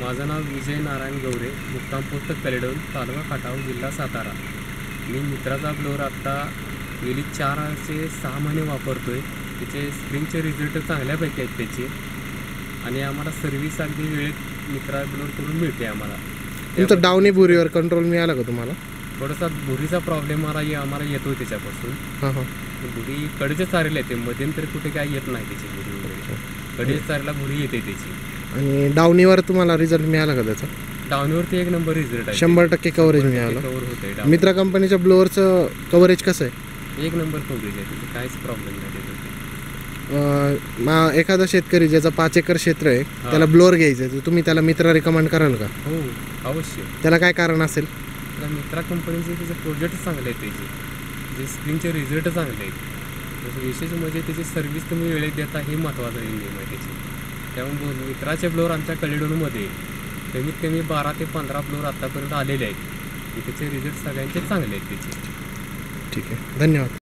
माझं नाव विजय नारायण गौरे मुक्काम पोस्ट कलेडोन तालुका खटाव जिल्हा सातारा. मी मित्राचा ब्लोअर आत्ता गेली चार ते सहा महिने वापरतो आहे त्याचे स्प्रिंगचे रिझल्ट चांगल्यापैकी आहेत त्याचे. आणि आम्हाला सर्व्हिस अगदी वेळेत मित्रा ब्लोअर करून मिळते आम्हाला. तुमचं डावणी बुरीवर कंट्रोल मिळाला का तुम्हाला? थोडासा भुरीचा प्रॉब्लेम मला ये- आम्हाला येतो त्याच्यापासून. हां हां. भुरी कडचे चारेला येते. मध्यंतरी कुठे काय येत नाही त्याची भुरी वगैरे. कडचे चारेला भुरी येते त्याची. आणि डावणीवर तुम्हाला रिझल्ट मिळाला का त्याचा? डाऊनवरती एक नंबर रिझल्ट आहे. शंभर टक्के कव्हरेज मिळालं. कव्हर होते मित्रा कंपनीच्या ब्लोअरचं कव्हरेज कसं आहे? एक नंबर कव्हरेज आहे त्याचं काहीच प्रॉब्लेम नाही त्याचं अं, मा एखादा शेतकरी ज्याचं पाच एकर क्षेत्र आहे त्याला ब्लोअर घ्यायचं आहे तर तुम्ही त्याला मित्रा रिकमेंड कराल का? हो अवश्य. त्याला काय कारण असेल? त्या मित्रा कंपनीचे त्याचे प्रोजेक्ट चांगले आहेत त्याचे. जे स्क्रीनचे रिझल्ट चांगले आहेत. विशेष म्हणजे त्याची सर्व्हिस तुम्ही वेळेत देता हे महत्त्वाचा आहे त्याची. त्यामुळे मित्राचे फ्लोअर आमच्या कलेडोनमध्ये कमीत कमी बारा ते पंधरा फ्लोअर आत्तापर्यंत आलेले आहेत. आणि त्याचे रिझल्ट सगळ्यांचे चांगले आहेत त्याचे. ठीक आहे. धन्यवाद.